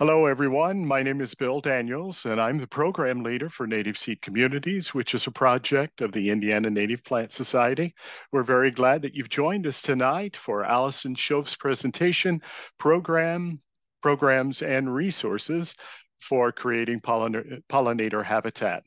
Hello, everyone. My name is Bill Daniels, and I'm the program leader for Native Seed Communities, which is a project of the Indiana Native Plant Society. We're very glad that you've joined us tonight for Allison Shoaf's presentation, Program, Programs and Resources for Creating Pollinator Habitat.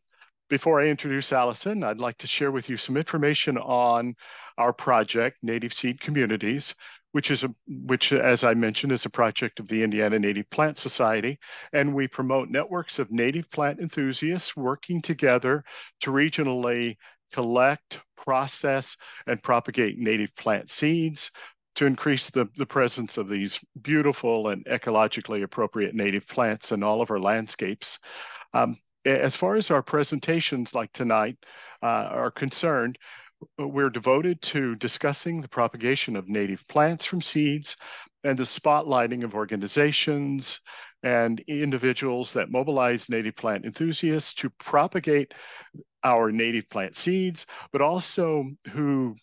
Before I introduce Allison, I'd like to share with you some information on our project, Native Seed Communities, which is a which as i mentioned is a project of the indiana native plant society. And we promote networks of native plant enthusiasts working together to regionally collect process and propagate native plant seeds to increase the, the presence of these beautiful and ecologically appropriate native plants in all of our landscapes. Um, as far as our presentations like tonight uh, are concerned we're devoted to discussing the propagation of native plants from seeds and the spotlighting of organizations and individuals that mobilize native plant enthusiasts to propagate our native plant seeds, but also who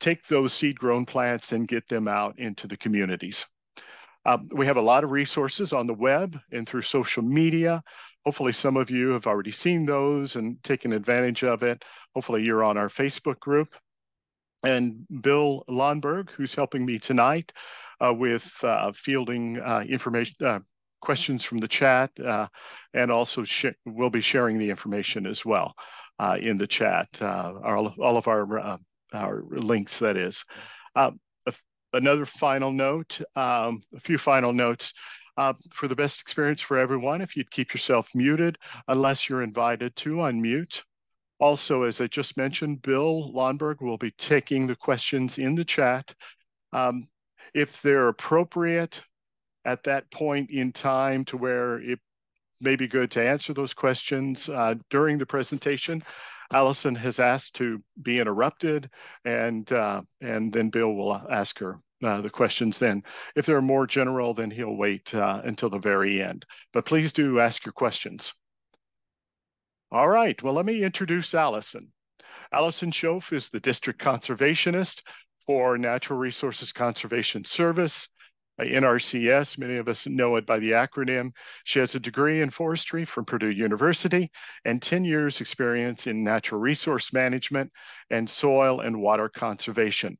take those seed grown plants and get them out into the communities. Um, we have a lot of resources on the web and through social media hopefully some of you have already seen those and taken advantage of it. Hopefully you're on our Facebook group. And Bill Lonberg, who's helping me tonight uh, with uh, fielding uh, information, uh, questions from the chat, uh, and also we'll be sharing the information as well in the chat, all, all of our, our links, that is. another final note, um, a few final notes. Uh, for the best experience for everyone, if you'd keep yourself muted unless you're invited to unmute. Also, as I just mentioned, Bill Lonberg will be taking the questions in the chat. Um, if they're appropriate at that point in time to where it may be good to answer those questions uh, during the presentation, Allison has asked to be interrupted and, uh, and then Bill will ask her uh, the questions then. If they're more general, then he'll wait uh, until the very end. But please do ask your questions. All right, well, let me introduce Allison. Allison Shoaf is the district conservationist for Natural Resources Conservation Service, NRCS. Many of us know it by the acronym. She has a degree in forestry from Purdue University and 10 years experience in natural resource management and soil and water conservation.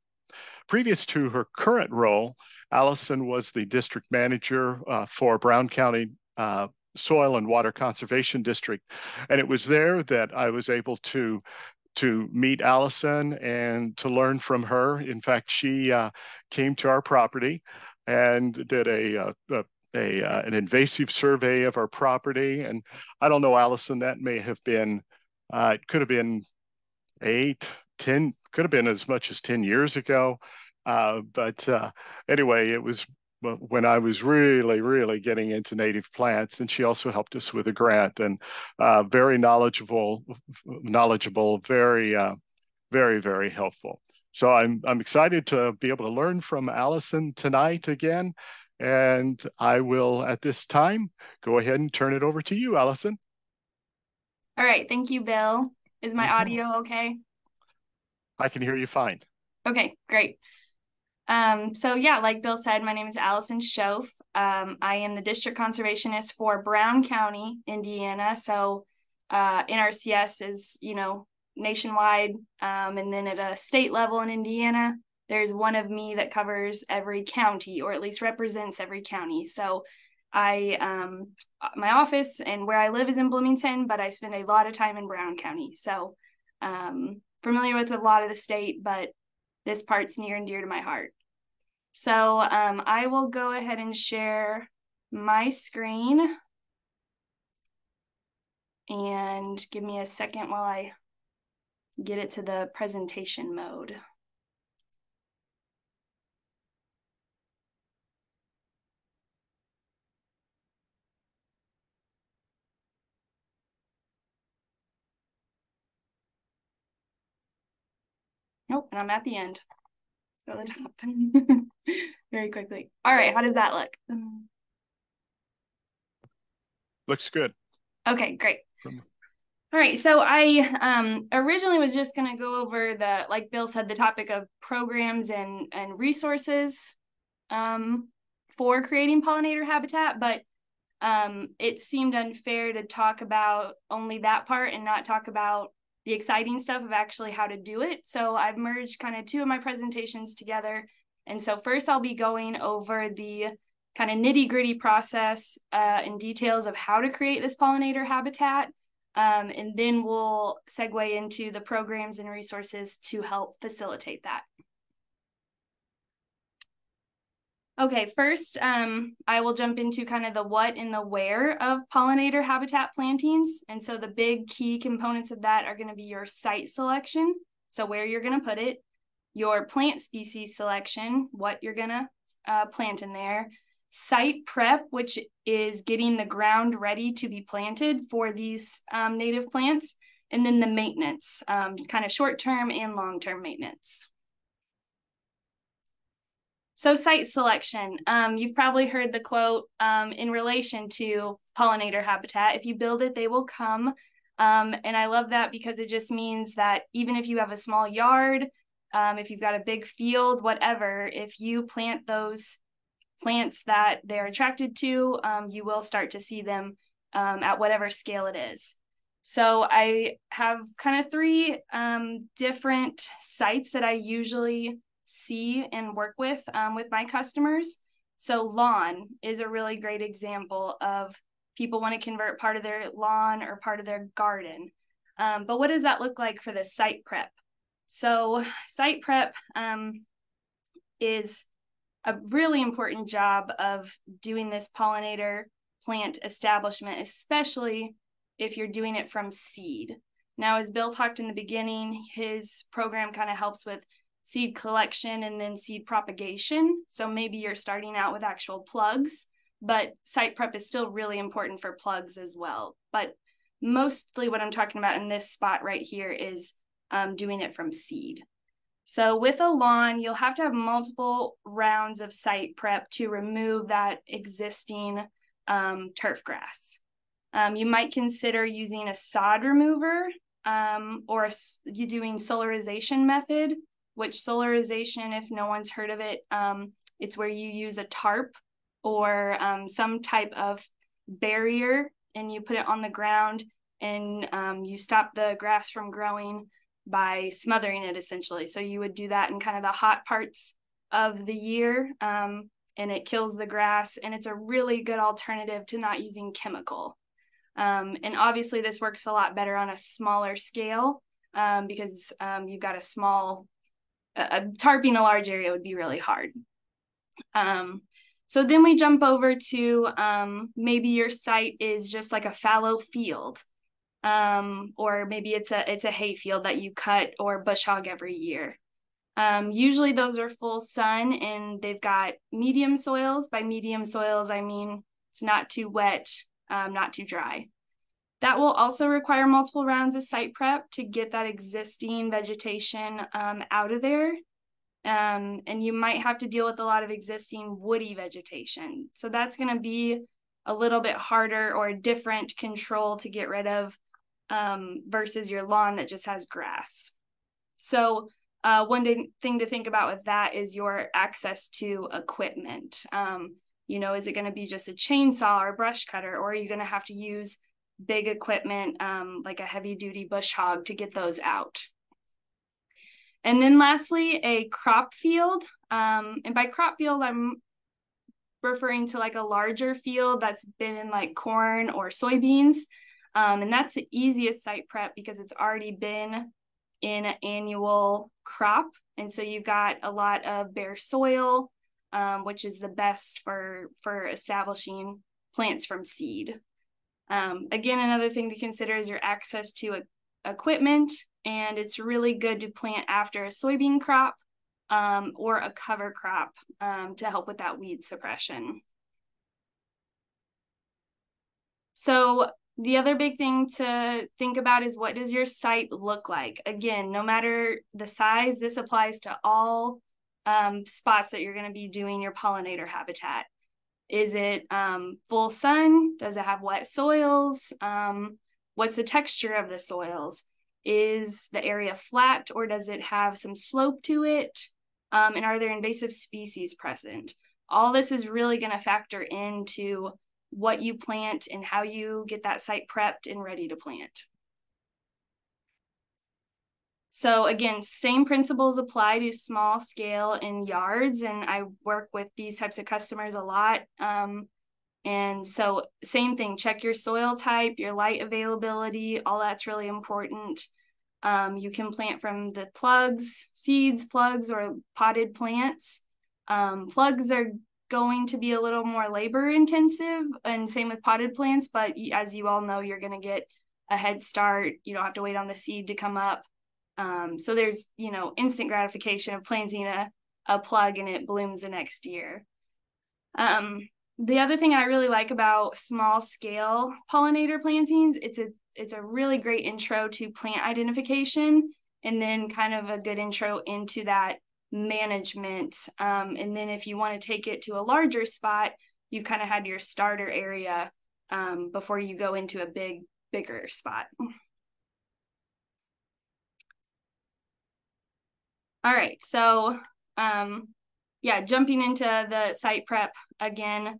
Previous to her current role, Allison was the district manager uh, for Brown County uh, Soil and Water Conservation District. And it was there that I was able to to meet Allison and to learn from her. In fact, she uh, came to our property and did a, uh, a, a uh, an invasive survey of our property. And I don't know, Allison, that may have been, uh, it could have been eight, ten, could have been as much as 10 years ago. Uh, but uh, anyway, it was when I was really, really getting into native plants, and she also helped us with a grant and uh, very knowledgeable, knowledgeable, very, uh, very, very helpful. So I'm I'm excited to be able to learn from Allison tonight again, and I will at this time go ahead and turn it over to you, Allison. All right, thank you, Bill. Is my mm-hmm. audio okay? I can hear you fine. Okay, great. Um, so yeah, like Bill said, my name is Allison Shoaf. Um, I am the district conservationist for Brown County, Indiana. So uh, NRCS is, you know, nationwide. Um, and then at a state level in Indiana, there's one of me that covers every county or at least represents every county. So I, um, my office and where I live is in Bloomington, but I spend a lot of time in Brown County. So um, familiar with a lot of the state, but this part's near and dear to my heart. So um, I will go ahead and share my screen. And give me a second while I get it to the presentation mode. Nope, and I'm at the end. Go to the top very quickly. All right, how does that look? Looks good. Okay, great. All right, so I um, originally was just going to go over the, like Bill said, the topic of programs and and resources um, for creating pollinator habitat, but um, it seemed unfair to talk about only that part and not talk about the exciting stuff of actually how to do it. So I've merged kind of two of my presentations together. And so first I'll be going over the kind of nitty gritty process uh, and details of how to create this pollinator habitat. Um, and then we'll segue into the programs and resources to help facilitate that. Okay, first, um, I will jump into kind of the what and the where of pollinator habitat plantings. And so the big key components of that are going to be your site selection, so where you're going to put it, your plant species selection, what you're going to uh, plant in there, site prep, which is getting the ground ready to be planted for these um, native plants, and then the maintenance, um, kind of short term and long term maintenance. So, site selection. Um, you've probably heard the quote um, in relation to pollinator habitat if you build it, they will come. Um, and I love that because it just means that even if you have a small yard, um, if you've got a big field, whatever, if you plant those plants that they're attracted to, um, you will start to see them um, at whatever scale it is. So I have kind of three different sites that I usually see and work with um, with my customers. So lawn is a really great example of people want to convert part of their lawn or part of their garden. Um, but what does that look like for the site prep? So site prep um, is a really important job of doing this pollinator plant establishment, especially if you're doing it from seed. Now, as Bill talked in the beginning, his program kind of helps with seed collection and then seed propagation. So maybe you're starting out with actual plugs, but site prep is still really important for plugs as well. But mostly what I'm talking about in this spot right here is um, doing it from seed. So with a lawn, you'll have to have multiple rounds of site prep to remove that existing um, turf grass. Um, you might consider using a sod remover um, or a, you doing solarization method which solarization, if no one's heard of it, um, it's where you use a tarp or um, some type of barrier and you put it on the ground and um, you stop the grass from growing by smothering it essentially. So you would do that in kind of the hot parts of the year um, and it kills the grass and it's a really good alternative to not using chemical. Um, and obviously this works a lot better on a smaller scale um, because um, you've got a small uh, tarping a large area would be really hard. Um, so then we jump over to um, maybe your site is just like a fallow field, um, or maybe it's a it's a hay field that you cut or bush hog every year. Um, usually those are full sun and they've got medium soils. By medium soils, I mean it's not too wet, um, not too dry. That will also require multiple rounds of site prep to get that existing vegetation um, out of there. Um, and you might have to deal with a lot of existing woody vegetation. So that's going to be a little bit harder or a different control to get rid of um, versus your lawn that just has grass. So uh, one thing to think about with that is your access to equipment. Um, you know, is it going to be just a chainsaw or a brush cutter, or are you going to have to use big equipment um, like a heavy duty bush hog to get those out. And then lastly, a crop field. Um, and by crop field, I'm referring to like a larger field that's been in like corn or soybeans. Um, and that's the easiest site prep because it's already been in an annual crop. And so you've got a lot of bare soil, um, which is the best for, for establishing plants from seed. Um, again, another thing to consider is your access to a, equipment, and it's really good to plant after a soybean crop um, or a cover crop um, to help with that weed suppression. So the other big thing to think about is what does your site look like? Again, no matter the size, this applies to all um, spots that you're going to be doing your pollinator habitat. Is it um, full sun? Does it have wet soils? Um, what's the texture of the soils? Is the area flat or does it have some slope to it? Um, and are there invasive species present? All this is really going to factor into what you plant and how you get that site prepped and ready to plant. So again, same principles apply to small scale in yards, and I work with these types of customers a lot. Um, and so same thing, check your soil type, your light availability, all that's really important. Um, you can plant from the plugs, seeds, plugs, or potted plants. Um, plugs are going to be a little more labor intensive, and same with potted plants, but as you all know, you're going to get a head start. You don't have to wait on the seed to come up. Um, so there's, you know, instant gratification of planting a, a plug and it blooms the next year. Um, the other thing I really like about small scale pollinator plantings, it's a it's a really great intro to plant identification and then kind of a good intro into that management. Um, and then if you want to take it to a larger spot, you've kind of had your starter area um, before you go into a big, bigger spot. All right, so um, yeah, jumping into the site prep again,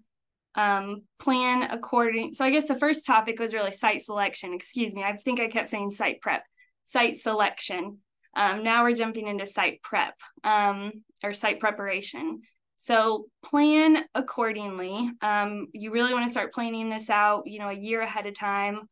um, plan according. So I guess the first topic was really site selection. Excuse me, I think I kept saying site prep, site selection. Um, now we're jumping into site prep um, or site preparation. So plan accordingly. Um, you really want to start planning this out, you know, a year ahead of time.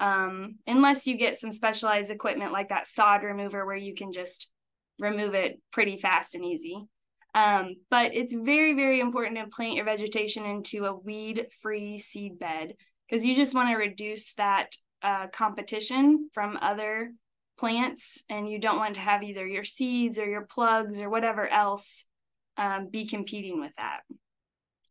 Um, unless you get some specialized equipment like that sod remover where you can just remove it pretty fast and easy. Um, but it's very, very important to plant your vegetation into a weed free seed bed because you just want to reduce that uh, competition from other plants and you don't want to have either your seeds or your plugs or whatever else um, be competing with that.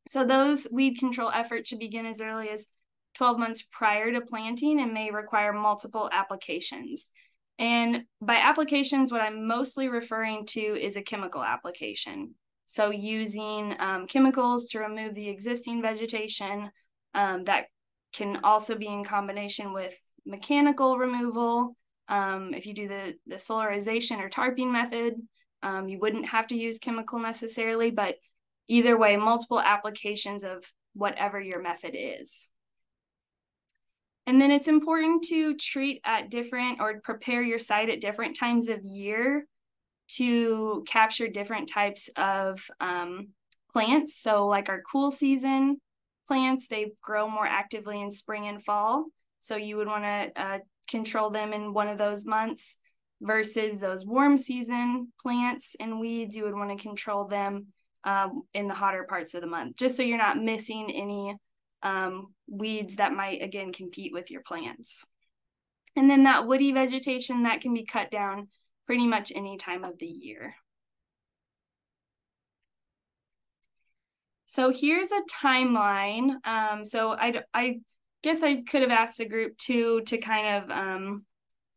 So those weed control efforts should begin as early as 12 months prior to planting and may require multiple applications. And by applications, what I'm mostly referring to is a chemical application. So, using um, chemicals to remove the existing vegetation um, that can also be in combination with mechanical removal. Um, if you do the, the solarization or tarping method, um, you wouldn't have to use chemical necessarily, but either way, multiple applications of whatever your method is. And then it's important to treat at different or prepare your site at different times of year to capture different types of um, plants. So, like our cool season plants, they grow more actively in spring and fall. So, you would want to uh, control them in one of those months versus those warm season plants and weeds, you would want to control them um, in the hotter parts of the month, just so you're not missing any um, weeds that might again compete with your plants. And then that woody vegetation that can be cut down pretty much any time of the year. So here's a timeline. Um, so I, I guess I could have asked the group too to kind of um,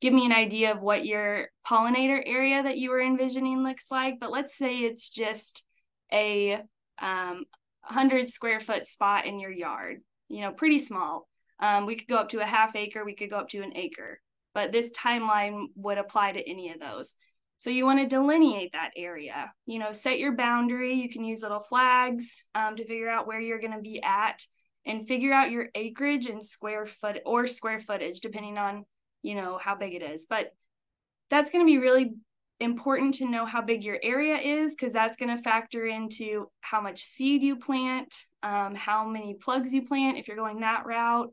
give me an idea of what your pollinator area that you were envisioning looks like. But let's say it's just a um, 100 square foot spot in your yard, you know, pretty small. Um, we could go up to a half acre, we could go up to an acre, but this timeline would apply to any of those. So you want to delineate that area, you know, set your boundary. You can use little flags um, to figure out where you're going to be at and figure out your acreage and square foot or square footage, depending on, you know, how big it is. But that's going to be really important to know how big your area is because that's going to factor into how much seed you plant, um, how many plugs you plant if you're going that route,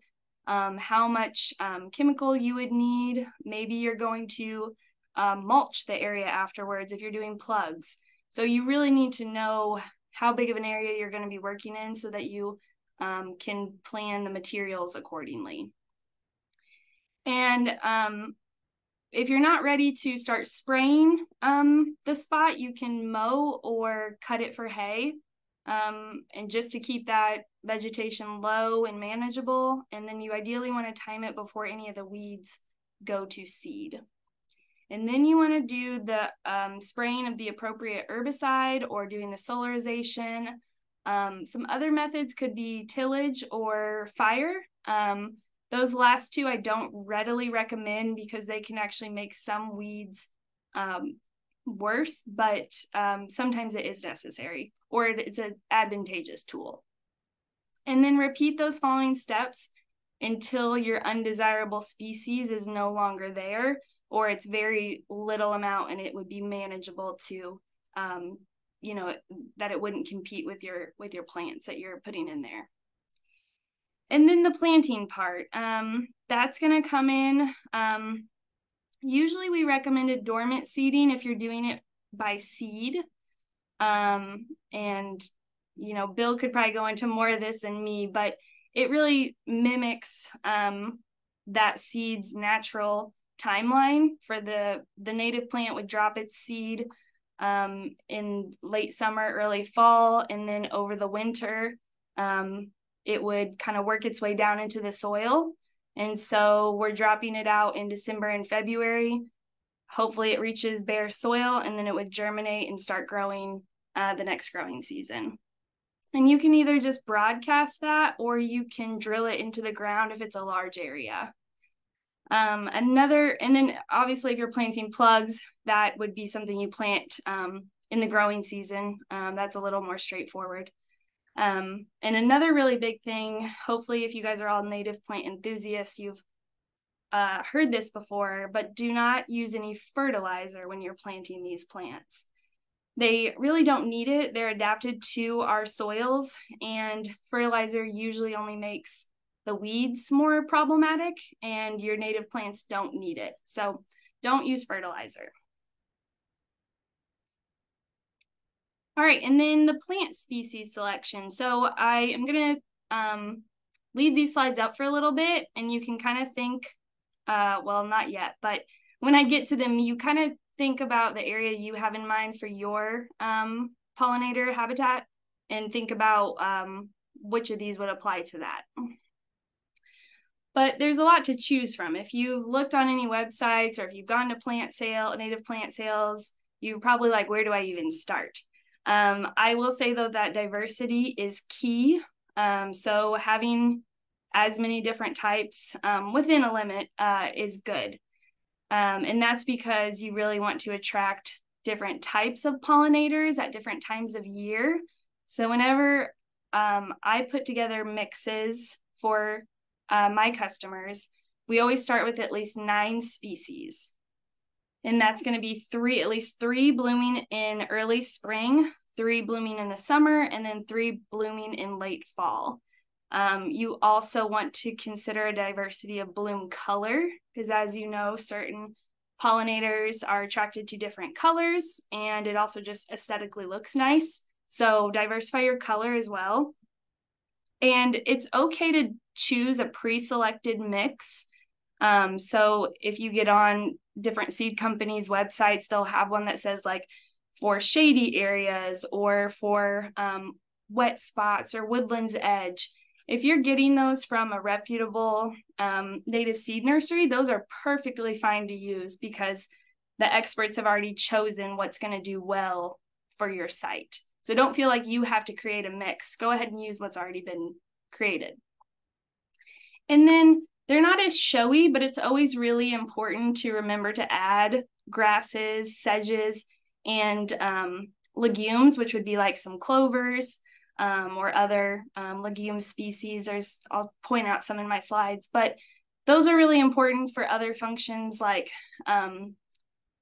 um, how much um, chemical you would need. Maybe you're going to um, mulch the area afterwards if you're doing plugs. So you really need to know how big of an area you're going to be working in so that you um, can plan the materials accordingly. And um, if you're not ready to start spraying um, the spot, you can mow or cut it for hay. Um, and just to keep that vegetation low and manageable. And then you ideally want to time it before any of the weeds go to seed. And then you want to do the um, spraying of the appropriate herbicide or doing the solarization. Um, some other methods could be tillage or fire. Um, those last two I don't readily recommend because they can actually make some weeds um, worse, but um, sometimes it is necessary or it's an advantageous tool. And then repeat those following steps until your undesirable species is no longer there or it's very little amount and it would be manageable to um, you know that it wouldn't compete with your with your plants that you're putting in there and then the planting part um, that's going to come in um, usually we recommend a dormant seeding if you're doing it by seed. Um, and you know bill could probably go into more of this than me but it really mimics um, that seed's natural timeline for the the native plant would drop its seed um, in late summer early fall and then over the winter um, it would kind of work its way down into the soil and so we're dropping it out in december and february hopefully it reaches bare soil and then it would germinate and start growing uh, the next growing season and you can either just broadcast that or you can drill it into the ground if it's a large area. Um, another, and then obviously, if you're planting plugs, that would be something you plant um, in the growing season. Um, that's a little more straightforward. Um, and another really big thing, hopefully, if you guys are all native plant enthusiasts, you've uh, heard this before, but do not use any fertilizer when you're planting these plants. They really don't need it. They're adapted to our soils, and fertilizer usually only makes the weeds more problematic, and your native plants don't need it. So don't use fertilizer. All right, and then the plant species selection. So I am going to um, leave these slides up for a little bit, and you can kind of think, uh, well, not yet, but when I get to them, you kind of think about the area you have in mind for your um, pollinator habitat and think about um, which of these would apply to that. But there's a lot to choose from. If you've looked on any websites or if you've gone to plant sale, native plant sales, you probably like, where do I even start? Um, I will say though that diversity is key. Um, so having as many different types um, within a limit uh, is good. Um, and that's because you really want to attract different types of pollinators at different times of year. So whenever um, I put together mixes for uh, my customers, we always start with at least nine species. And that's going to be three, at least three blooming in early spring, three blooming in the summer, and then three blooming in late fall. Um, you also want to consider a diversity of bloom color because, as you know, certain pollinators are attracted to different colors and it also just aesthetically looks nice. So, diversify your color as well. And it's okay to choose a pre selected mix. Um, so, if you get on different seed companies' websites, they'll have one that says like for shady areas or for um, wet spots or woodlands edge if you're getting those from a reputable um, native seed nursery, those are perfectly fine to use because the experts have already chosen what's going to do well for your site. So don't feel like you have to create a mix. Go ahead and use what's already been created. And then they're not as showy, but it's always really important to remember to add grasses, sedges, and um, legumes, which would be like some clovers, um, or other um, legume species. There's, I'll point out some in my slides, but those are really important for other functions like um,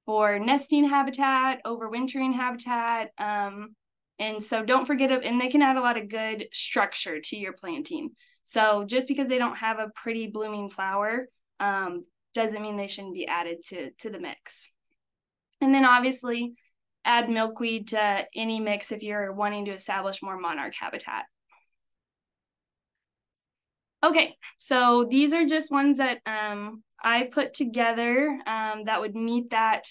for nesting habitat, overwintering habitat. Um, and so don't forget and they can add a lot of good structure to your planting. So just because they don't have a pretty blooming flower um, doesn't mean they shouldn't be added to, to the mix. And then obviously add milkweed to any mix if you're wanting to establish more monarch habitat. Okay, so these are just ones that um, I put together um, that would meet that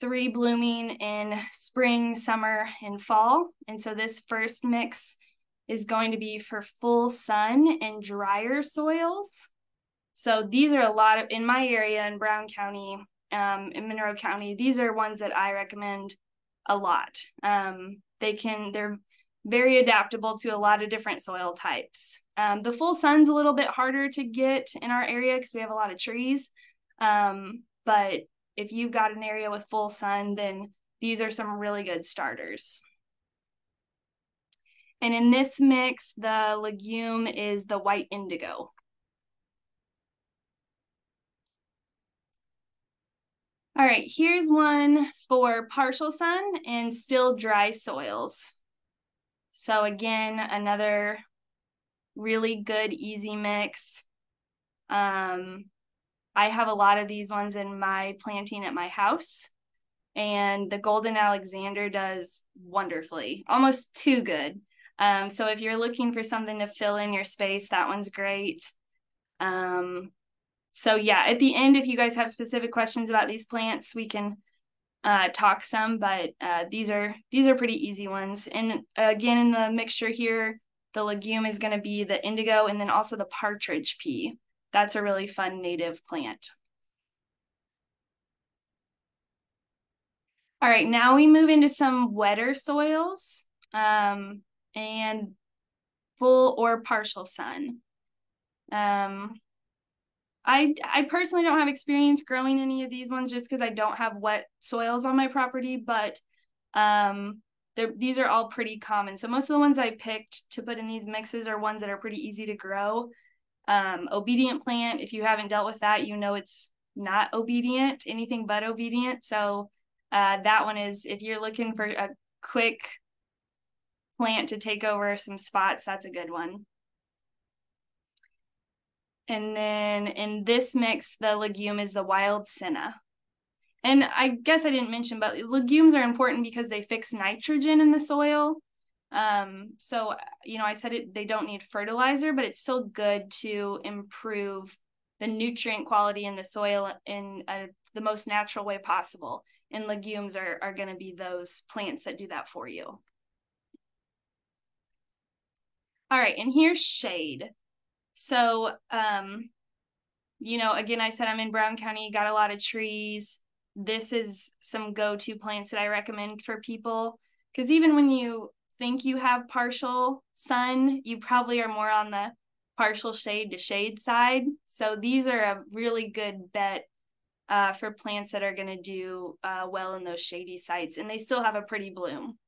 three blooming in spring, summer, and fall. And so this first mix is going to be for full sun and drier soils. So these are a lot of, in my area in Brown County, um, in Monroe County, these are ones that I recommend a lot. Um, they can, they're very adaptable to a lot of different soil types. Um, the full sun's a little bit harder to get in our area because we have a lot of trees. Um, but if you've got an area with full sun, then these are some really good starters. And in this mix, the legume is the white indigo. All right, here's one for partial sun and still dry soils. So again, another really good, easy mix. Um, I have a lot of these ones in my planting at my house, and the Golden Alexander does wonderfully, almost too good. Um, so if you're looking for something to fill in your space, that one's great. Um, so yeah, at the end, if you guys have specific questions about these plants, we can uh, talk some, but uh, these are these are pretty easy ones. And again, in the mixture here, the legume is going to be the indigo and then also the partridge pea. That's a really fun native plant. All right, now we move into some wetter soils um, and full or partial sun. Um, I I personally don't have experience growing any of these ones just because I don't have wet soils on my property, but um, these are all pretty common. So most of the ones I picked to put in these mixes are ones that are pretty easy to grow. Um, obedient plant, if you haven't dealt with that, you know it's not obedient, anything but obedient. So uh, that one is if you're looking for a quick plant to take over some spots, that's a good one. And then in this mix, the legume is the wild senna. And I guess I didn't mention, but legumes are important because they fix nitrogen in the soil. Um, so you know, I said it they don't need fertilizer, but it's still good to improve the nutrient quality in the soil in a, the most natural way possible. And legumes are are going to be those plants that do that for you. All right, and here's shade. So, um, you know, again, I said I'm in Brown County, got a lot of trees. This is some go to plants that I recommend for people. Because even when you think you have partial sun, you probably are more on the partial shade to shade side. So these are a really good bet uh, for plants that are going to do uh, well in those shady sites, and they still have a pretty bloom.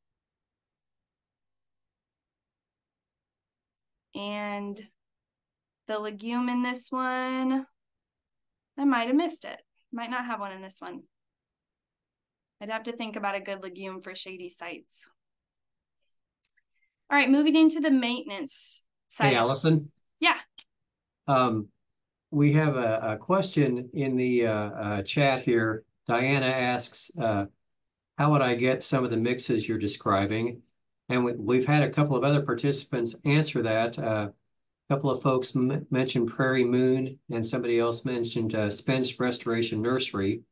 And the legume in this one, I might have missed it. Might not have one in this one. I'd have to think about a good legume for shady sites. All right, moving into the maintenance side. Hey, Allison. Yeah. Um, we have a, a question in the uh, uh, chat here. Diana asks, uh, how would I get some of the mixes you're describing? And we, have had a couple of other participants answer that. Uh, couple of folks mentioned Prairie Moon, and somebody else mentioned uh, Spence Restoration Nursery.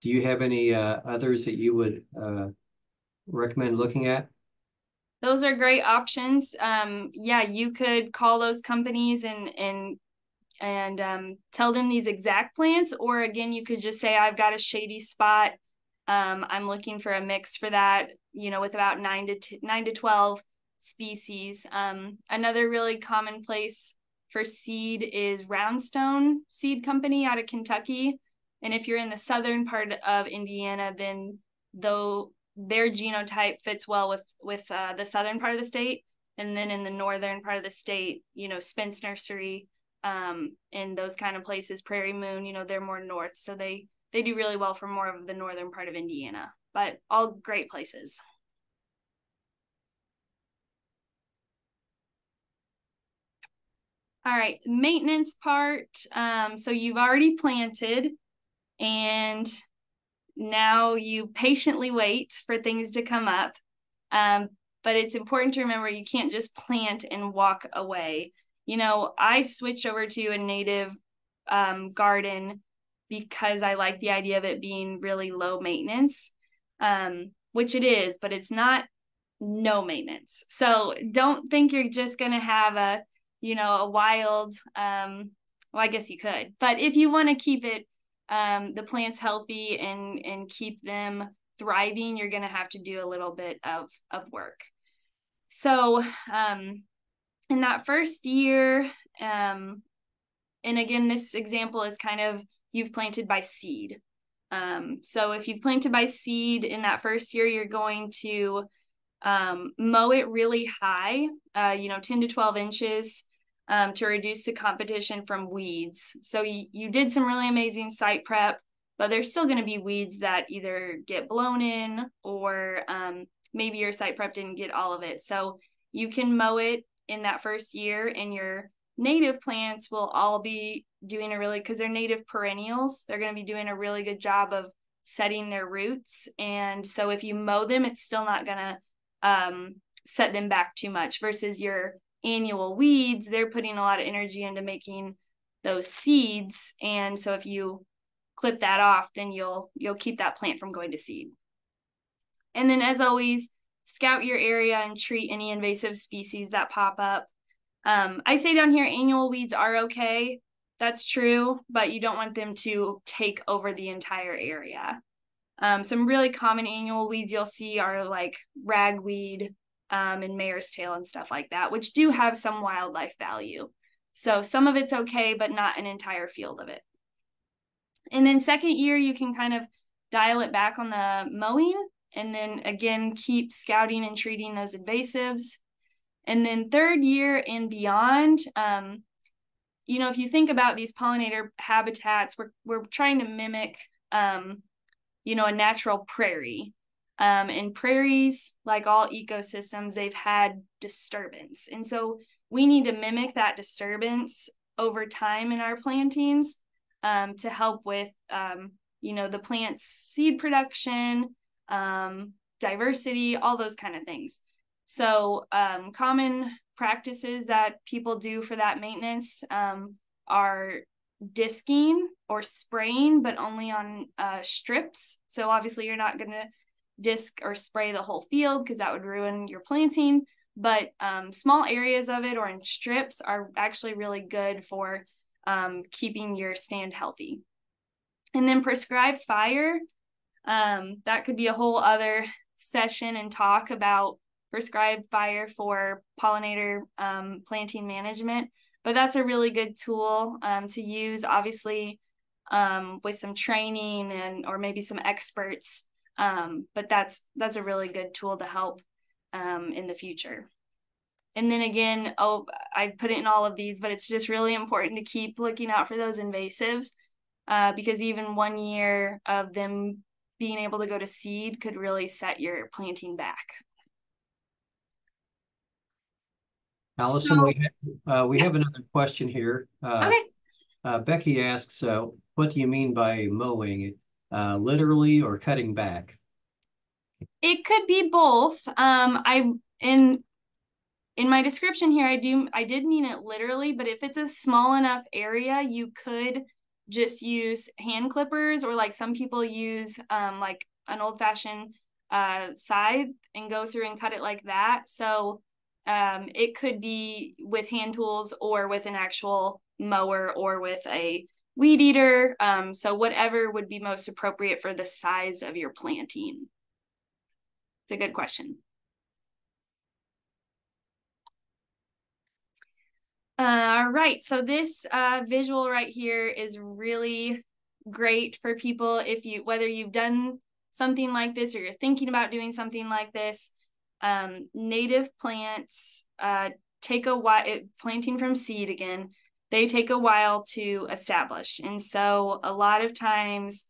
Do you have any uh, others that you would uh, recommend looking at? Those are great options. Um, yeah, you could call those companies and and and um, tell them these exact plants, or again, you could just say, "I've got a shady spot. Um, I'm looking for a mix for that." You know, with about nine to t- nine to twelve species. Um, another really common place for seed is Roundstone Seed Company out of Kentucky. And if you're in the southern part of Indiana, then though their genotype fits well with with uh, the southern part of the state, and then in the northern part of the state, you know, Spence Nursery, um, and those kind of places, Prairie Moon, you know, they're more north, so they they do really well for more of the northern part of Indiana. But all great places. All right, maintenance part. Um, so you've already planted and now you patiently wait for things to come up. Um, but it's important to remember you can't just plant and walk away. You know, I switched over to a native um, garden because I like the idea of it being really low maintenance, um, which it is, but it's not no maintenance. So don't think you're just going to have a you know, a wild, um, well, I guess you could, but if you want to keep it, um, the plants healthy and, and keep them thriving, you're going to have to do a little bit of, of work. So, um, in that first year, um, and again, this example is kind of you've planted by seed. Um, so if you've planted by seed in that first year, you're going to um, mow it really high, uh, you know, 10 to 12 inches um, to reduce the competition from weeds. So you, you did some really amazing site prep, but there's still going to be weeds that either get blown in or um, maybe your site prep didn't get all of it. So you can mow it in that first year and your native plants will all be doing a really because they're native perennials they're going to be doing a really good job of setting their roots. And so if you mow them it's still not going to um, set them back too much versus your annual weeds they're putting a lot of energy into making those seeds. And so if you clip that off then you'll you'll keep that plant from going to seed. And then as always scout your area and treat any invasive species that pop up um, I say down here annual weeds are okay. That's true, but you don't want them to take over the entire area. Um, some really common annual weeds you'll see are like ragweed um, and mare's tail and stuff like that, which do have some wildlife value. So some of it's okay, but not an entire field of it. And then second year, you can kind of dial it back on the mowing and then again, keep scouting and treating those invasives. And then third year and beyond, um, you know, if you think about these pollinator habitats, we're we're trying to mimic, um, you know, a natural prairie. Um, and prairies, like all ecosystems, they've had disturbance, and so we need to mimic that disturbance over time in our plantings um, to help with, um, you know, the plant's seed production, um, diversity, all those kind of things. So, um, common practices that people do for that maintenance um, are disking or spraying, but only on uh, strips. So, obviously, you're not going to disc or spray the whole field because that would ruin your planting. But um, small areas of it or in strips are actually really good for um, keeping your stand healthy. And then prescribed fire, um, that could be a whole other session and talk about prescribed fire for pollinator um, planting management. But that's a really good tool um, to use, obviously, um, with some training and or maybe some experts. Um, but that's that's a really good tool to help um, in the future. And then again, oh, I put it in all of these, but it's just really important to keep looking out for those invasives uh, because even one year of them being able to go to seed could really set your planting back. Allison, so, we have, uh, we have another question here. Uh, okay. Uh, Becky asks, uh, "What do you mean by mowing? Uh, literally or cutting back?" It could be both. Um, I in in my description here, I do I did mean it literally, but if it's a small enough area, you could just use hand clippers, or like some people use um, like an old fashioned uh, scythe and go through and cut it like that. So um, it could be with hand tools or with an actual mower or with a weed eater. Um, so whatever would be most appropriate for the size of your planting. It's a good question. Uh, all right, so this uh, visual right here is really great for people if you whether you've done something like this or you're thinking about doing something like this um, native plants uh, take a while, planting from seed again, they take a while to establish. And so a lot of times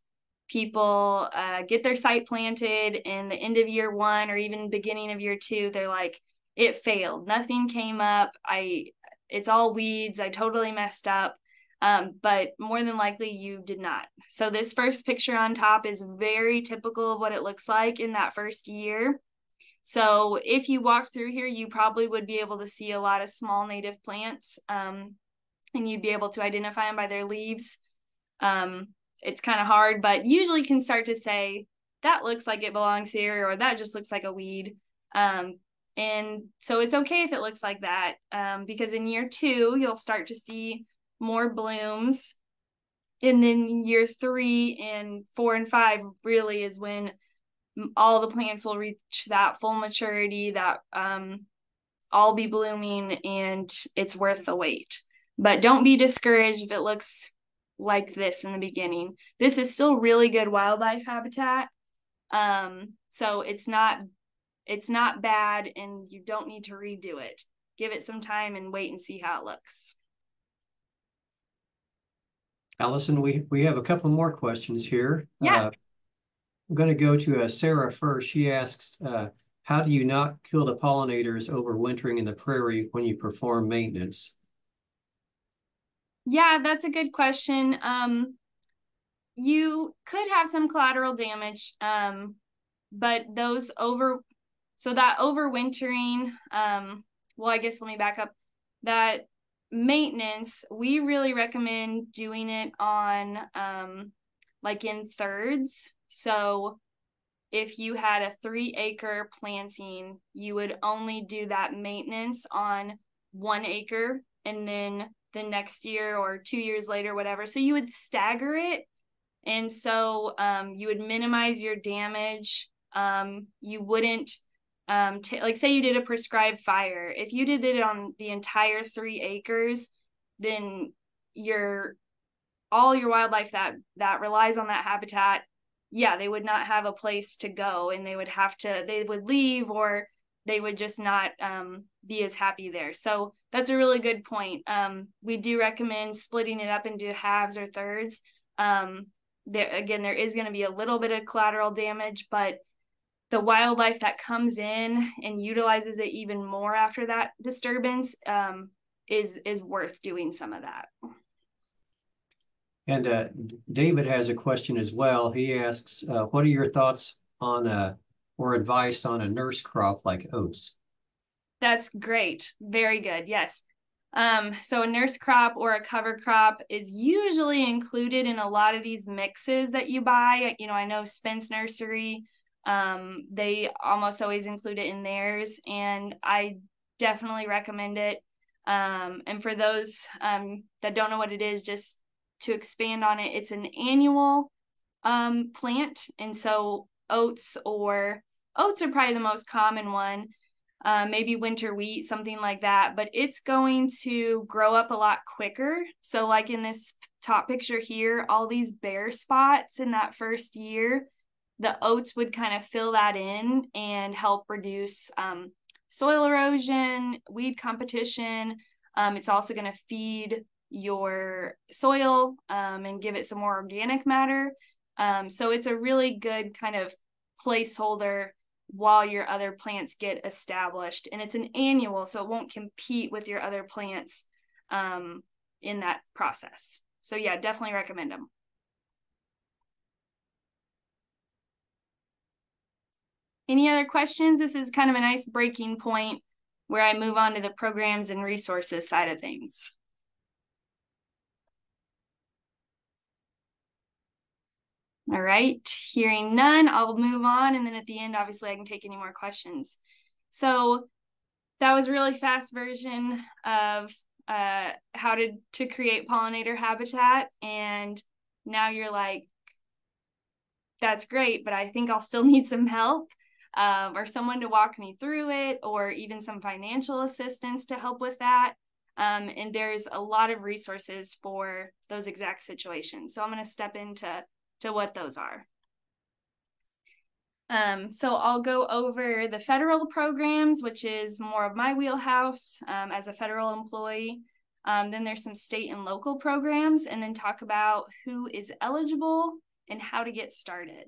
people uh, get their site planted in the end of year one or even beginning of year two, they're like, it failed. Nothing came up. I, it's all weeds. I totally messed up. Um, but more than likely you did not. So this first picture on top is very typical of what it looks like in that first year. So if you walk through here, you probably would be able to see a lot of small native plants um, and you'd be able to identify them by their leaves. Um, it's kind of hard, but usually can start to say, that looks like it belongs here, or that just looks like a weed. Um, and so it's okay if it looks like that um, because in year two, you'll start to see more blooms. And then year three and four and five really is when all the plants will reach that full maturity that um, all be blooming and it's worth the wait but don't be discouraged if it looks like this in the beginning this is still really good wildlife habitat um, so it's not it's not bad and you don't need to redo it. Give it some time and wait and see how it looks. Allison, we, we have a couple more questions here. Yeah. Uh, I'm going to go to uh, Sarah first. She asks, uh, how do you not kill the pollinators overwintering in the prairie when you perform maintenance? Yeah, that's a good question. Um, you could have some collateral damage, um, but those over, so that overwintering, um, well, I guess let me back up. That maintenance, we really recommend doing it on um, like in thirds. So if you had a three acre planting, you would only do that maintenance on one acre and then the next year or two years later, whatever. So you would stagger it. And so um, you would minimize your damage. Um, you wouldn't um t- like say you did a prescribed fire if you did it on the entire three acres then your all your wildlife that that relies on that habitat yeah they would not have a place to go and they would have to they would leave or they would just not um, be as happy there. So that's a really good point. Um, we do recommend splitting it up into halves or thirds. Um, there again there is going to be a little bit of collateral damage but the wildlife that comes in and utilizes it even more after that disturbance um, is is worth doing some of that. And uh, David has a question as well. He asks, uh, "What are your thoughts on uh, or advice on a nurse crop like oats?" That's great. Very good. Yes. Um, so a nurse crop or a cover crop is usually included in a lot of these mixes that you buy. You know, I know Spence Nursery um, they almost always include it in theirs, and I definitely recommend it. Um, and for those um, that don't know what it is, just to expand on it, it's an annual um, plant, and so oats or oats are probably the most common one. Uh, maybe winter wheat, something like that, but it's going to grow up a lot quicker. So, like in this top picture here, all these bare spots in that first year, the oats would kind of fill that in and help reduce um, soil erosion, weed competition. Um, it's also going to feed your soil um, and give it some more organic matter. Um, so it's a really good kind of placeholder while your other plants get established. And it's an annual, so it won't compete with your other plants um, in that process. So, yeah, definitely recommend them. Any other questions? This is kind of a nice breaking point where I move on to the programs and resources side of things. All right, hearing none, I'll move on. And then at the end, obviously, I can take any more questions. So that was really fast version of uh, how to, to create pollinator habitat. And now you're like, that's great, but I think I'll still need some help um, or someone to walk me through it, or even some financial assistance to help with that. Um, and there's a lot of resources for those exact situations. So I'm going to step into to what those are. Um, so I'll go over the federal programs, which is more of my wheelhouse um, as a federal employee. Um, then there's some state and local programs, and then talk about who is eligible and how to get started.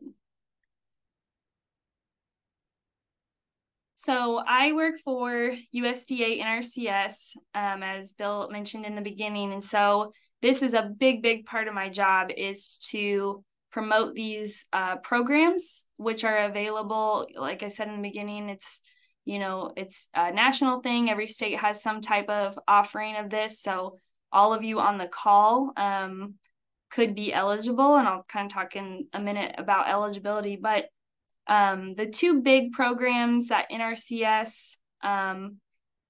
So I work for USDA NRCS, um, as Bill mentioned in the beginning, and so this is a big, big part of my job is to promote these uh, programs, which are available. Like I said in the beginning, it's you know it's a national thing. Every state has some type of offering of this, so all of you on the call um, could be eligible, and I'll kind of talk in a minute about eligibility, but um, the two big programs that NRCS um,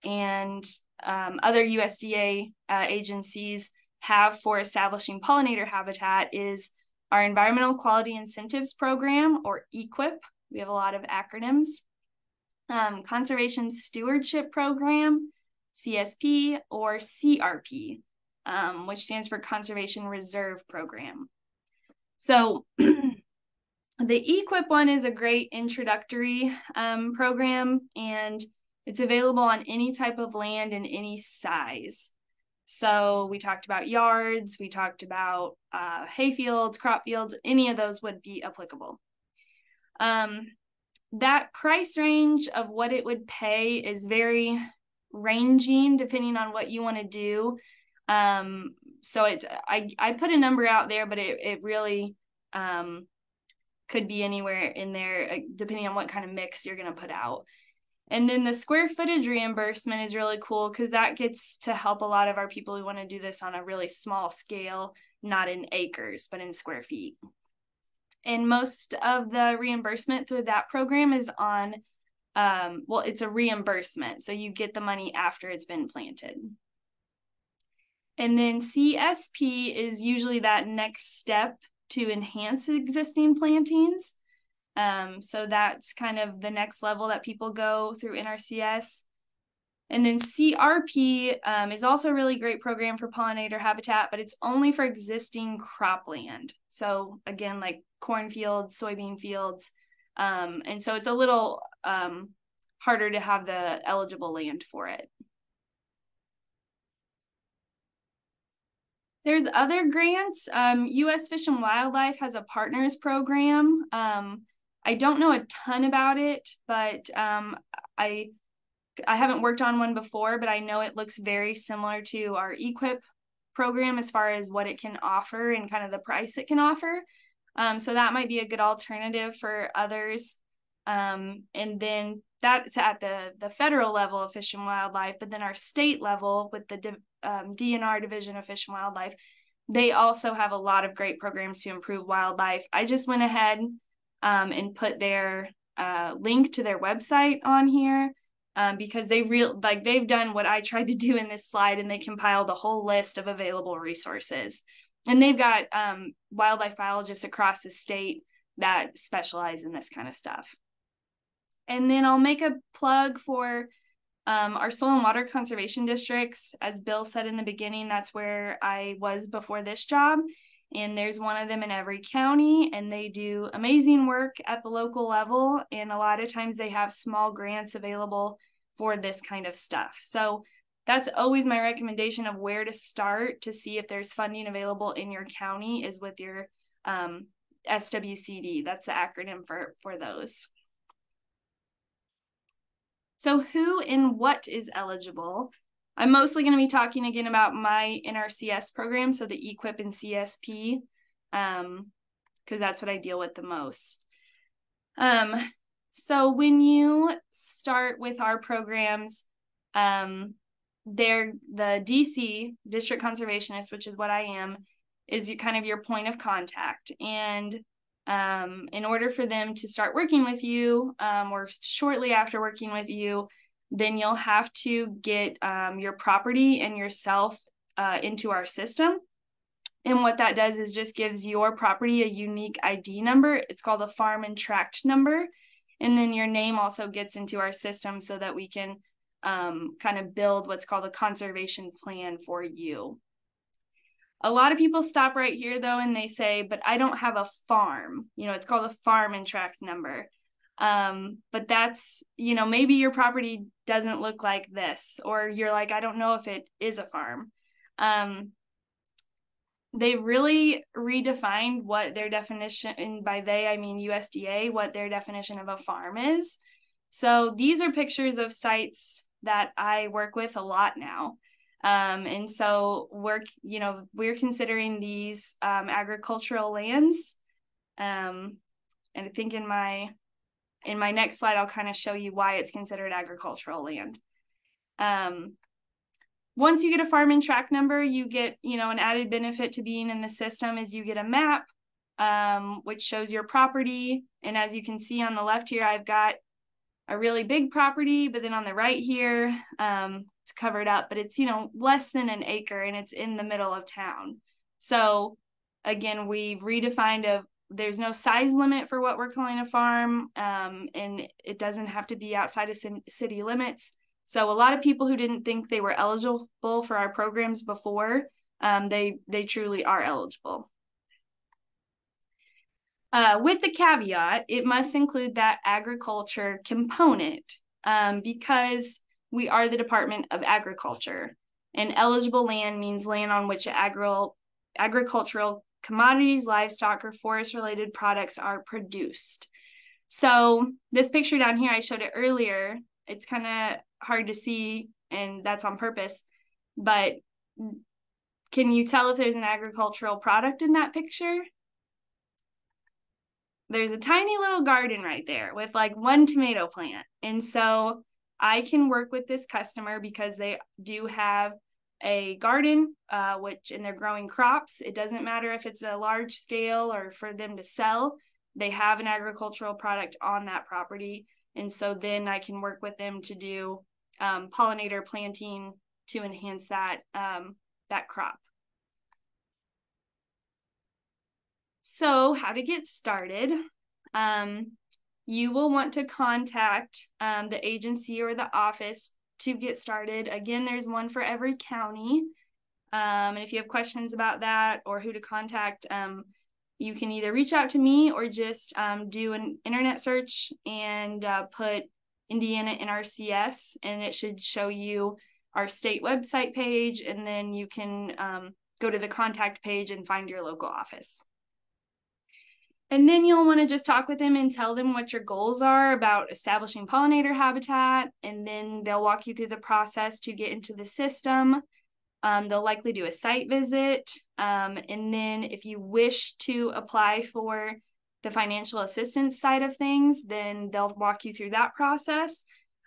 and um, other USDA uh, agencies have for establishing pollinator habitat is our Environmental Quality Incentives Program, or EQIP. We have a lot of acronyms. Um, Conservation Stewardship Program, CSP, or CRP, um, which stands for Conservation Reserve Program. So The EQIP one is a great introductory um, program and it's available on any type of land and any size. So we talked about yards, we talked about uh, hay fields, crop fields, any of those would be applicable. Um, that price range of what it would pay is very ranging depending on what you want to do. Um, so it I, I put a number out there, but it, it really um, could be anywhere in there, uh, depending on what kind of mix you're going to put out. And then the square footage reimbursement is really cool because that gets to help a lot of our people who want to do this on a really small scale, not in acres, but in square feet. And most of the reimbursement through that program is on, um, well, it's a reimbursement. So you get the money after it's been planted. And then CSP is usually that next step to enhance existing plantings. Um, so that's kind of the next level that people go through NRCS. And then CRP um, is also a really great program for pollinator habitat, but it's only for existing cropland. So again, like cornfields, soybean fields. Um, and so it's a little um, harder to have the eligible land for it. There's other grants. Um, U.S. Fish and Wildlife has a partners program. I don't know a ton about it, but um, I I haven't worked on one before, but I know it looks very similar to our EQIP program as far as what it can offer and kind of the price it can offer. Um, so that might be a good alternative for others. Um, and then that's at the the federal level of Fish and Wildlife, but then our state level with the um, DNR Division of Fish and Wildlife, they also have a lot of great programs to improve wildlife. I just went ahead um, and put their uh, link to their website on here um, because they real like they've done what I tried to do in this slide and they compiled the whole list of available resources. And they've got um, wildlife biologists across the state that specialize in this kind of stuff. And then I'll make a plug for um, our soil and water conservation districts, as Bill said in the beginning, that's where I was before this job. And there's one of them in every county, and they do amazing work at the local level. And a lot of times they have small grants available for this kind of stuff. So that's always my recommendation of where to start to see if there's funding available in your county is with your um, SWCD. That's the acronym for, for those. So, who and what is eligible? I'm mostly going to be talking again about my NRCS program, so the EQIP and CSP, because um, that's what I deal with the most. Um, so, when you start with our programs, um, they're the DC District Conservationist, which is what I am, is you kind of your point of contact. And um, in order for them to start working with you um, or shortly after working with you, then you'll have to get um, your property and yourself uh, into our system. And what that does is just gives your property a unique ID number. It's called a farm and tract number. And then your name also gets into our system so that we can um, kind of build what's called a conservation plan for you. A lot of people stop right here though and they say, but I don't have a farm. You know, it's called a farm and tract number. Um, but that's, you know, maybe your property doesn't look like this, or you're like, I don't know if it is a farm. Um, they really redefined what their definition, and by they, I mean USDA, what their definition of a farm is. So these are pictures of sites that I work with a lot now. Um, and so we're, you know, we're considering these um, agricultural lands. Um, and I think in my in my next slide, I'll kind of show you why it's considered agricultural land. Um, once you get a farm and tract number, you get, you know, an added benefit to being in the system is you get a map, um, which shows your property. And as you can see on the left here, I've got a really big property, but then on the right here, um, it's covered up, but it's, you know, less than an acre and it's in the middle of town. So again, we've redefined a there's no size limit for what we're calling a farm, um, and it doesn't have to be outside of city limits. So a lot of people who didn't think they were eligible for our programs before, um, they they truly are eligible. Uh, with the caveat, it must include that agriculture component um, because we are the Department of Agriculture. And eligible land means land on which agri- agricultural commodities, livestock, or forest related products are produced. So, this picture down here, I showed it earlier. It's kind of hard to see, and that's on purpose. But can you tell if there's an agricultural product in that picture? There's a tiny little garden right there with like one tomato plant. And so I can work with this customer because they do have a garden, uh, which and they're growing crops. It doesn't matter if it's a large scale or for them to sell. They have an agricultural product on that property, and so then I can work with them to do um, pollinator planting to enhance that um, that crop. So, how to get started? Um, you will want to contact um, the agency or the office to get started. Again, there's one for every county. Um, and if you have questions about that or who to contact, um, you can either reach out to me or just um, do an internet search and uh, put Indiana NRCS, and it should show you our state website page. And then you can um, go to the contact page and find your local office. And then you'll want to just talk with them and tell them what your goals are about establishing pollinator habitat. And then they'll walk you through the process to get into the system. Um, they'll likely do a site visit. Um, and then if you wish to apply for the financial assistance side of things, then they'll walk you through that process.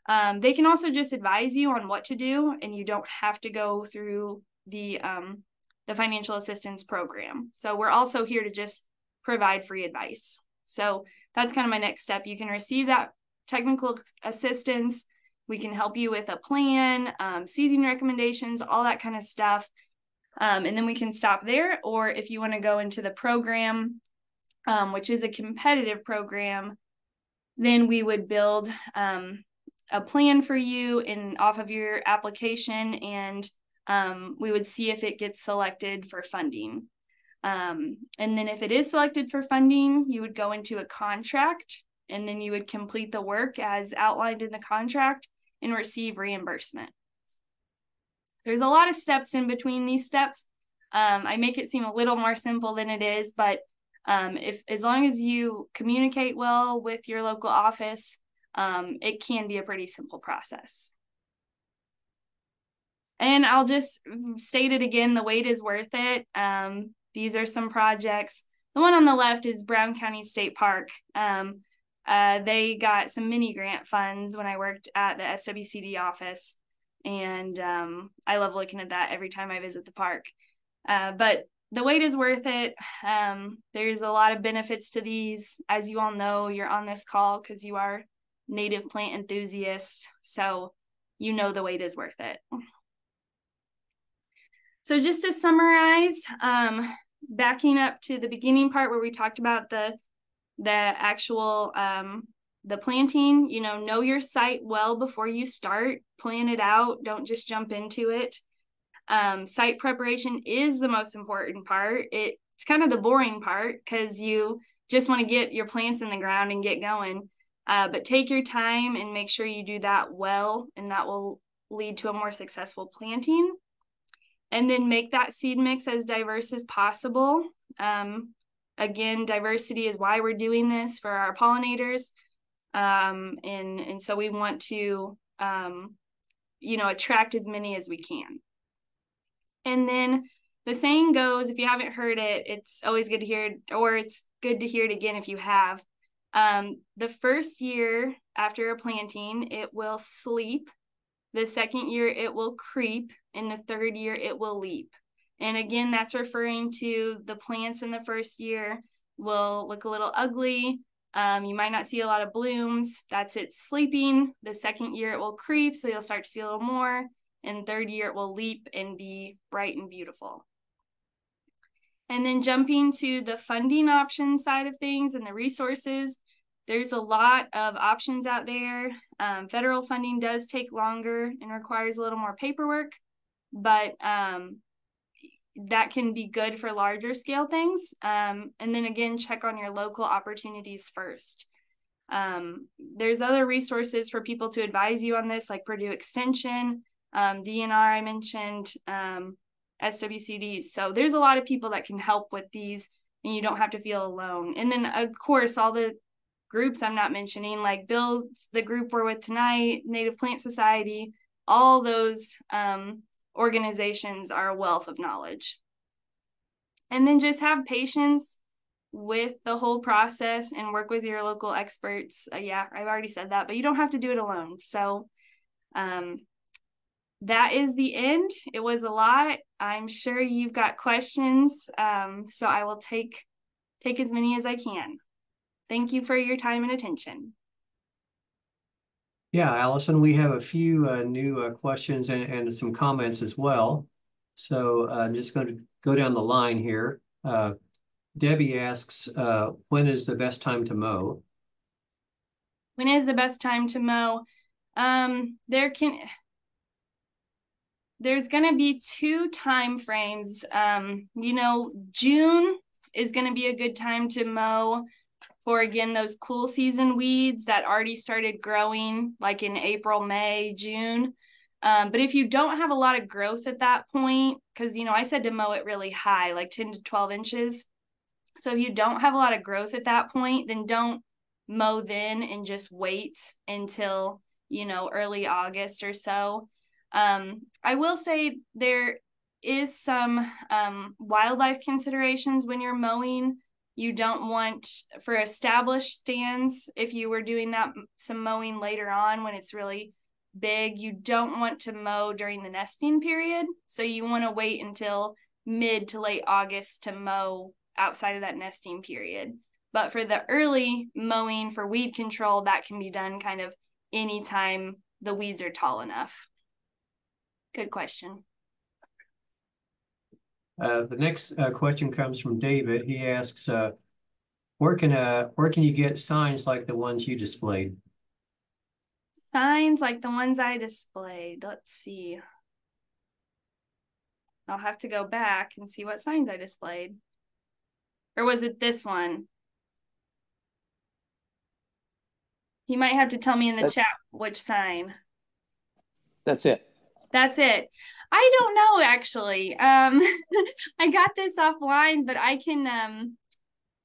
Um, they can also just advise you on what to do, and you don't have to go through the um, the financial assistance program. So we're also here to just provide free advice. So that's kind of my next step. You can receive that technical assistance. We can help you with a plan, um, seeding recommendations, all that kind of stuff. Um, and then we can stop there. Or if you want to go into the program, um, which is a competitive program, then we would build um, a plan for you in off of your application and um, we would see if it gets selected for funding. Um, and then if it is selected for funding, you would go into a contract and then you would complete the work as outlined in the contract and receive reimbursement. There's a lot of steps in between these steps. Um, I make it seem a little more simple than it is, but um, if as long as you communicate well with your local office, um, it can be a pretty simple process. And I'll just state it again: the wait is worth it. Um, these are some projects. The one on the left is Brown County State Park. Um, uh, they got some mini grant funds when I worked at the SWCD office. And um, I love looking at that every time I visit the park. Uh, but the wait is worth it. Um, there's a lot of benefits to these. As you all know, you're on this call because you are native plant enthusiasts. So you know the wait is worth it. So just to summarize, um, backing up to the beginning part where we talked about the the actual um, the planting, you know, know your site well before you start, plan it out, don't just jump into it. Um, site preparation is the most important part. It, it's kind of the boring part because you just want to get your plants in the ground and get going. Uh, but take your time and make sure you do that well, and that will lead to a more successful planting and then make that seed mix as diverse as possible. Um, again, diversity is why we're doing this for our pollinators. Um, and, and so we want to, um, you know, attract as many as we can. And then the saying goes, if you haven't heard it, it's always good to hear it, or it's good to hear it again if you have. Um, the first year after a planting, it will sleep the second year, it will creep. And the third year, it will leap. And again, that's referring to the plants in the first year will look a little ugly. Um, you might not see a lot of blooms. That's it sleeping. The second year, it will creep. So you'll start to see a little more. And third year, it will leap and be bright and beautiful. And then jumping to the funding option side of things and the resources, there's a lot of options out there. Um, federal funding does take longer and requires a little more paperwork, but um, that can be good for larger scale things. Um, and then again, check on your local opportunities first. Um, there's other resources for people to advise you on this, like Purdue Extension, um, DNR, I mentioned, um, SWCDs. So there's a lot of people that can help with these, and you don't have to feel alone. And then, of course, all the groups I'm not mentioning, like Bill's, the group we're with tonight, Native Plant Society, all those um, organizations are a wealth of knowledge. And then just have patience with the whole process and work with your local experts. Uh, yeah, I've already said that, but you don't have to do it alone. So, um, that is the end. It was a lot. I'm sure you've got questions, um, so I will take take as many as I can. Thank you for your time and attention. Yeah, Allison, we have a few uh, new uh, questions and, and some comments as well. So uh, I'm just going to go down the line here. Uh, Debbie asks, uh, when is the best time to mow? When is the best time to mow? Um, there can there's going to be two time frames. Um, you know, June is going to be a good time to mow for again those cool season weeds that already started growing like in April, May, June. Um, but if you don't have a lot of growth at that point, because you know, I said to mow it really high, like 10 to 12 inches. So if you don't have a lot of growth at that point, then don't mow then and just wait until, you know, early August or so. Um, I will say there is some um, wildlife considerations when you're mowing. You don't want for established stands, if you were doing that some mowing later on when it's really big, you don't want to mow during the nesting period. So you want to wait until mid to late August to mow outside of that nesting period. But for the early mowing for weed control, that can be done kind of anytime the weeds are tall enough. Good question. Uh, the next uh, question comes from David. He asks, uh, where can uh, where can you get signs like the ones you displayed? Signs like the ones I displayed. Let's see. I'll have to go back and see what signs I displayed. Or was it this one? You might have to tell me in the That's, chat which sign. That's it. That's it. I don't know actually. Um I got this offline, but I can um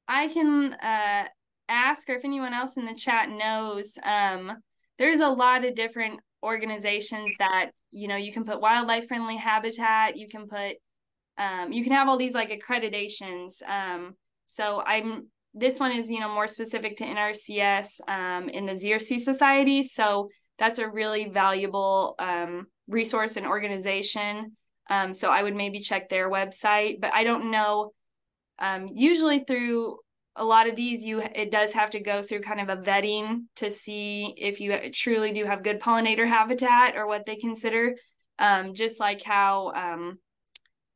I can uh ask or if anyone else in the chat knows um there's a lot of different organizations that you know you can put wildlife friendly habitat you can put um, you can have all these like accreditations um, so i'm this one is you know more specific to nrcs um, in the Xerces Society so that's a really valuable um, resource and organization. Um, so I would maybe check their website, but I don't know. Um, usually through a lot of these, you it does have to go through kind of a vetting to see if you truly do have good pollinator habitat or what they consider. Um, just like how um,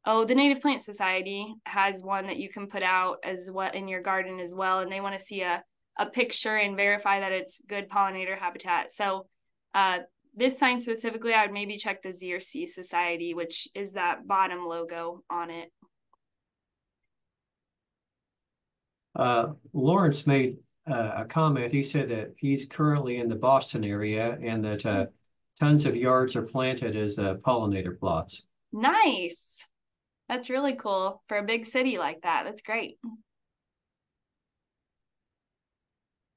oh the native plant society has one that you can put out as what in your garden as well and they want to see a, a picture and verify that it's good pollinator habitat so uh, this sign specifically, I would maybe check the Xerces Society, which is that bottom logo on it. Uh, Lawrence made uh, a comment. He said that he's currently in the Boston area and that uh, tons of yards are planted as uh, pollinator plots. Nice. That's really cool for a big city like that. That's great.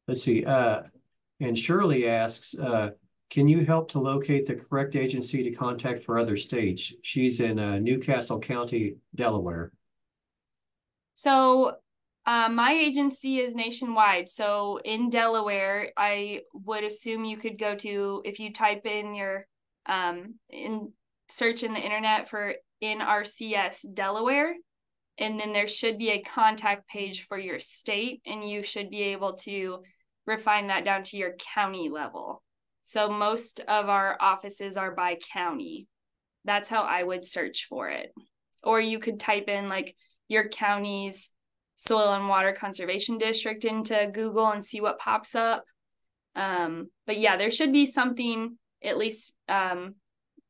Let's see. Uh, and Shirley asks, uh, can you help to locate the correct agency to contact for other states? She's in uh, New Castle County, Delaware. So uh, my agency is nationwide. So in Delaware, I would assume you could go to, if you type in your, um, in search in the internet for NRCS Delaware, and then there should be a contact page for your state, and you should be able to refine that down to your county level. So most of our offices are by county. That's how I would search for it. Or you could type in like your county's soil and water conservation district into Google and see what pops up. Um, but yeah, there should be something at least um,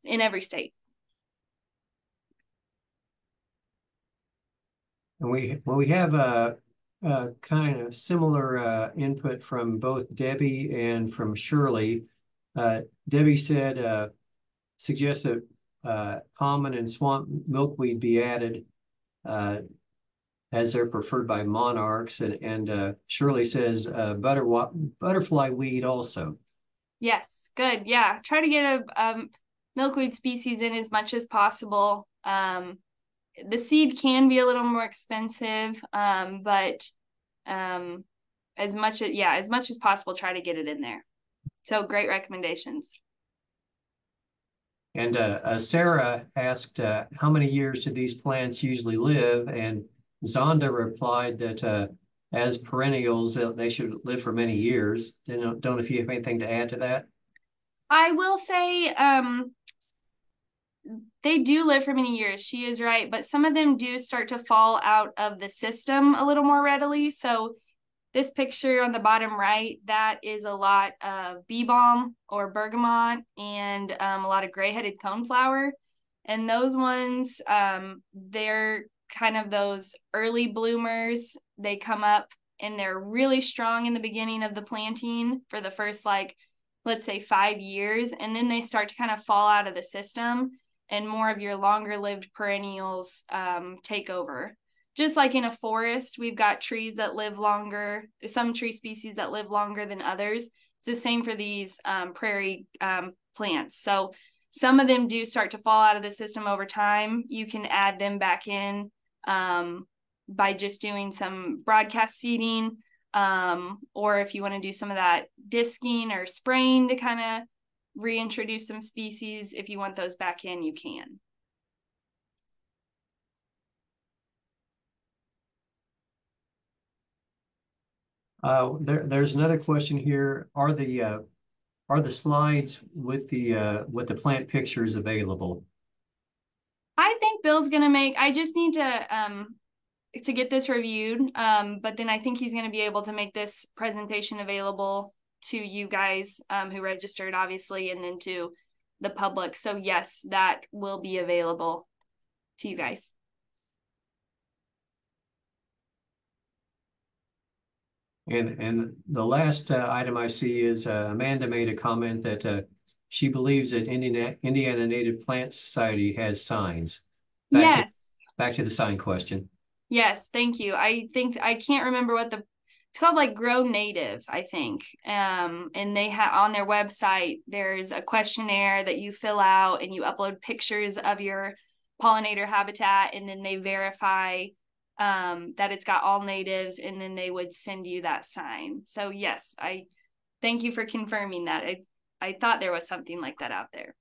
in every state. and we well, we have a, a kind of similar uh, input from both Debbie and from Shirley. Uh, Debbie said uh, suggests that uh, common and swamp milkweed be added uh, as they're preferred by monarchs, and and uh, Shirley says butter butterfly weed also. Yes, good. Yeah, try to get a um, milkweed species in as much as possible. Um, the seed can be a little more expensive, um, but um, as much as yeah, as much as possible, try to get it in there. So great recommendations. And uh, uh, Sarah asked, uh, how many years do these plants usually live? And Zonda replied that uh, as perennials, they should live for many years. Don't know if you have anything to add to that. I will say um, they do live for many years. She is right, but some of them do start to fall out of the system a little more readily. So this picture on the bottom right, that is a lot of bee balm or bergamot and um, a lot of gray-headed coneflower. And those ones, um, they're kind of those early bloomers. They come up and they're really strong in the beginning of the planting for the first like let's say five years, and then they start to kind of fall out of the system and more of your longer lived perennials um, take over. Just like in a forest, we've got trees that live longer, some tree species that live longer than others. It's the same for these um, prairie um, plants. So some of them do start to fall out of the system over time. You can add them back in um, by just doing some broadcast seeding um, or if you want to do some of that disking or spraying to kind of reintroduce some species, if you want those back in, you can. Uh, there, there's another question here. Are the uh, are the slides with the uh, with the plant pictures available? I think Bill's gonna make. I just need to um, to get this reviewed. Um, but then I think he's going to be able to make this presentation available to you guys um, who registered, obviously, and then to the public. So, yes, that will be available to you guys. And and the last uh, item I see is uh, Amanda made a comment that uh, she believes that Indiana, Indiana Native Plant Society has signs. Back yes. To, back to the sign question. Yes, thank you. I think I can't remember what the it's called like Grow Native, I think. Um, and they have on their website there's a questionnaire that you fill out and you upload pictures of your pollinator habitat, and then they verify um, that it's got all natives, and then they would send you that sign. So yes, I thank you for confirming that. I I thought there was something like that out there.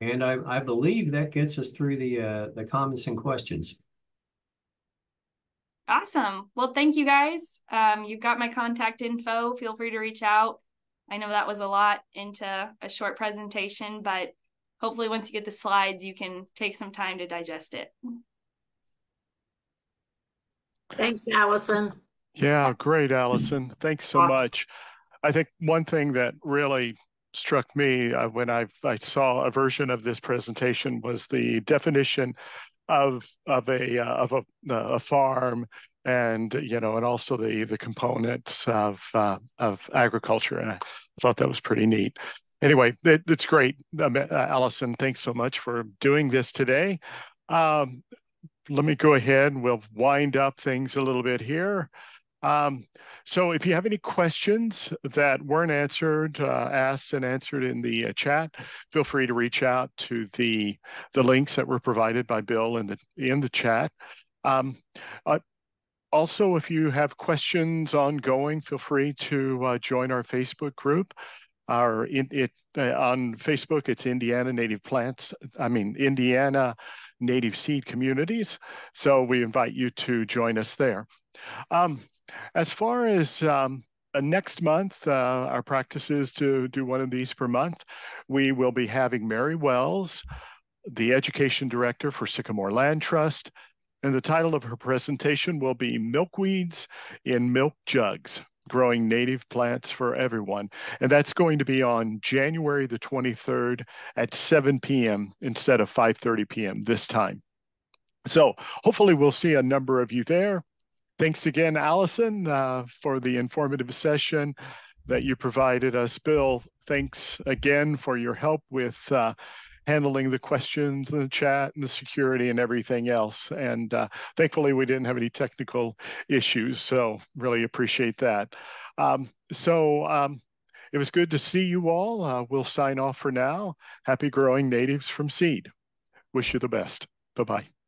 And I, I believe that gets us through the uh, the comments and questions. Awesome. Well, thank you guys. Um, you've got my contact info. Feel free to reach out. I know that was a lot into a short presentation, but hopefully once you get the slides, you can take some time to digest it. Thanks, Allison. Yeah, great, Allison. Thanks so much. I think one thing that really struck me uh, when I, I saw a version of this presentation was the definition of of a uh, of a, a farm and you know and also the the components of uh, of agriculture and I thought that was pretty neat. Anyway, it, it's great, um, uh, Allison. Thanks so much for doing this today. Um, let me go ahead and we'll wind up things a little bit here. Um, so if you have any questions that weren't answered, uh, asked and answered in the uh, chat, feel free to reach out to the the links that were provided by Bill in the in the chat. Um, uh, also, if you have questions ongoing, feel free to uh, join our Facebook group. Our in, it uh, on Facebook, it's Indiana Native Plants. I mean Indiana Native Seed Communities. So we invite you to join us there. Um, as far as um, uh, next month, uh, our practice is to do one of these per month. We will be having Mary Wells, the Education Director for Sycamore Land Trust, and the title of her presentation will be Milkweeds in Milk Jugs. Growing native plants for everyone. And that's going to be on January the 23rd at 7 p.m. instead of 5.30 p.m. this time. So hopefully we'll see a number of you there. Thanks again, Allison, uh, for the informative session that you provided us. Bill, thanks again for your help with uh, handling the questions in the chat and the security and everything else. And uh, thankfully, we didn't have any technical issues, so really appreciate that. Um, so um, it was good to see you all. Uh, we'll sign off for now. Happy growing natives from seed. Wish you the best. Bye-bye.